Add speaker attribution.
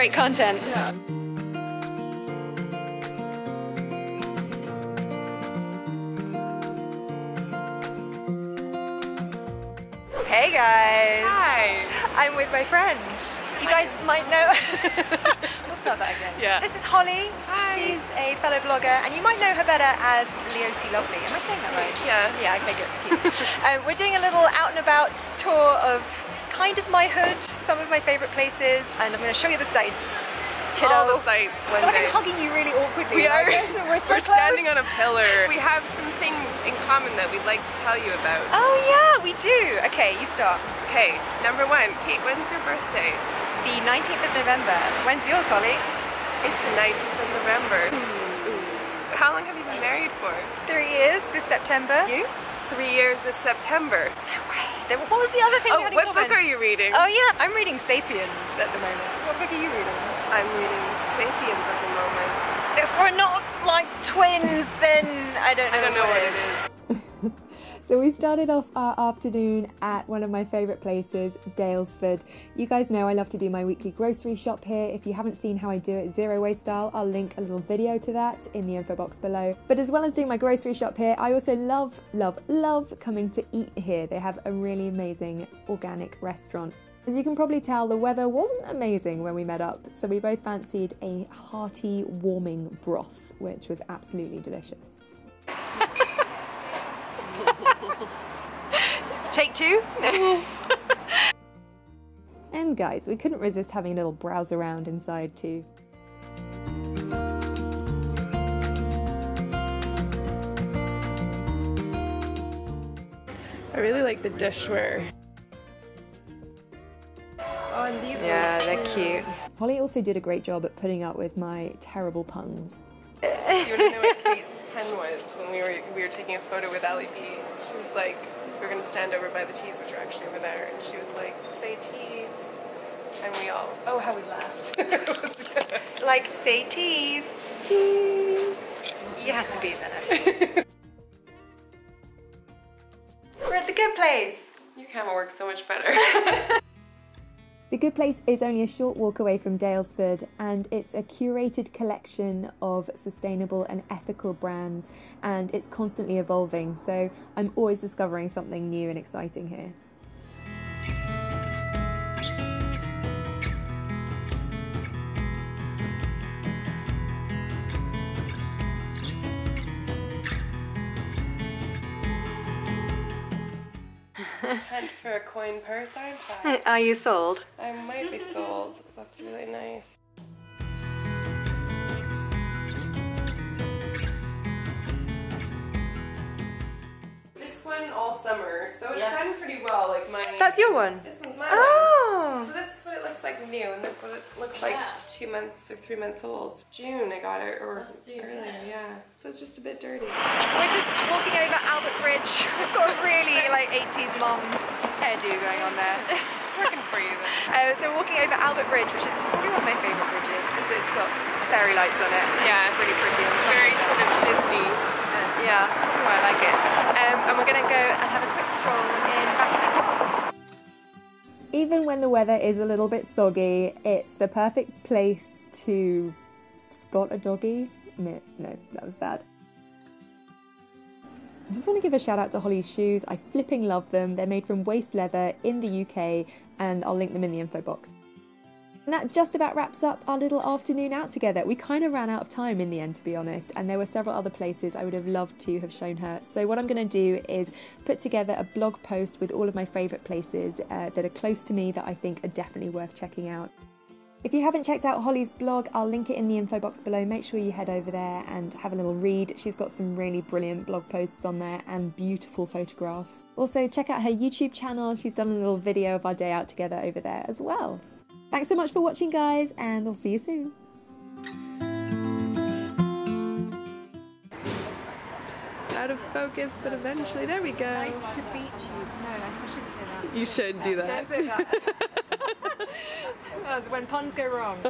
Speaker 1: great content.
Speaker 2: Yeah.
Speaker 1: Hey guys!
Speaker 2: Hi.
Speaker 1: I'm with my friend. You guys might know. we'll start that again.
Speaker 2: Yeah.
Speaker 1: This is Holly.
Speaker 2: Hi.
Speaker 1: She's a fellow blogger, and you might know her better as Leotie Lovely. Am I saying that right?
Speaker 2: Yeah.
Speaker 1: Yeah. Okay. Good. Um, we're doing a little out and about tour of kind of my hood, some of my favourite places, and I'm going to show you the sights. Oh, Kiddo.
Speaker 2: All the sights one day.
Speaker 1: I'm hugging you really awkwardly.
Speaker 2: We are.
Speaker 1: right? We're so
Speaker 2: We're standing on a pillar. We have some things in common that we'd like to tell you about.
Speaker 1: Oh yeah, we do. Okay, you start.
Speaker 2: Okay, number one, Kate, when's your birthday?
Speaker 1: The 19th of November. When's yours, Holly?
Speaker 2: It's the 19th of November. Ooh. How long have you been married for?
Speaker 1: Three years this September. You?
Speaker 2: Three years this September.
Speaker 1: Then What was the other thing?
Speaker 2: Oh, what book are you reading?
Speaker 1: Oh yeah, I'm reading *Sapiens* at the moment. What book are you reading?
Speaker 2: I'm reading Sapiens at the moment.
Speaker 1: If we're not like twins, then I don't know.
Speaker 2: I don't know what it is.
Speaker 3: So we started off our afternoon at one of my favourite places, Daylesford. You guys know I love to do my weekly grocery shop here. If you haven't seen how I do it zero waste style, I'll link a little video to that in the info box below. But as well as doing my grocery shop here, I also love, love, love coming to eat here. They have a really amazing organic restaurant. As you can probably tell, the weather wasn't amazing when we met up, so we both fancied a hearty, warming broth, which was absolutely delicious.
Speaker 1: Take two.
Speaker 3: And guys, we couldn't resist having a little browse around inside too.
Speaker 2: I really like the dishware. Oh, and these
Speaker 1: Yeah,
Speaker 2: ones
Speaker 1: they're
Speaker 2: too.
Speaker 1: cute.
Speaker 3: Holly also did a great job at putting up with my terrible puns.
Speaker 2: You want to know what Kate's pen was when we were we were taking a photo with Ali B? She was like, we were gonna stand over by the teas, which are actually over there, and she was like, say teas, and we all, oh, how we laughed. It was good.
Speaker 1: Like say tease, tease. You had to be there. we're at the good place.
Speaker 2: Your camera works so much better.
Speaker 3: The Good Place is only a short walk away from Daylesford and it's a curated collection of sustainable and ethical brands and it's constantly evolving. So I'm always discovering something new and exciting here.
Speaker 2: Hunt for a coin purse, aren't I?
Speaker 1: Are you sold?
Speaker 2: I might be sold. That's really nice. This one all summer, so it's done pretty well. Like my
Speaker 1: That's your one.
Speaker 2: this one's my
Speaker 1: Oh.
Speaker 2: one. So this is what it looks like new, and this is what it looks like two months or three months old. June I got it, or earlier, yeah. So it's just a bit dirty.
Speaker 1: We're just walking over Albert Bridge. We've got a really like 80s mom hairdo going on there.
Speaker 2: It's working for you then.
Speaker 1: Uh, so we're walking over Albert Bridge, which is probably one of my favourite bridges because it's got fairy lights on it.
Speaker 2: Yeah.
Speaker 1: it's really pretty.
Speaker 2: It's very sort of Disney.
Speaker 1: Yeah, that's probably I like it. Um, and we're going to go and have a quick stroll in Battersea Park.
Speaker 3: Even when the weather is a little bit soggy, it's the perfect place to spot a doggy. No, that was bad. I just want to give a shout out to Holly's shoes. I flipping love them. They're made from waste leather in the UK, and I'll link them in the info box. And that just about wraps up our little afternoon out together. We kind of ran out of time in the end, to be honest, and there were several other places I would have loved to have shown her. So, what I'm going to do is put together a blog post with all of my favourite places uh, that are close to me that I think are definitely worth checking out. If you haven't checked out Holly's blog, I'll link it in the info box below. Make sure you head over there and have a little read. She's got some really brilliant blog posts on there and beautiful photographs. Also, check out her YouTube channel. She's done a little video of our day out together over there as well. Thanks so much for watching, guys, and I'll see you soon.
Speaker 2: Out of focus, but eventually, there we go.
Speaker 1: to beat you. No, I shouldn't say that.
Speaker 2: You should do that.
Speaker 1: Don't say that. that was when puns go wrong.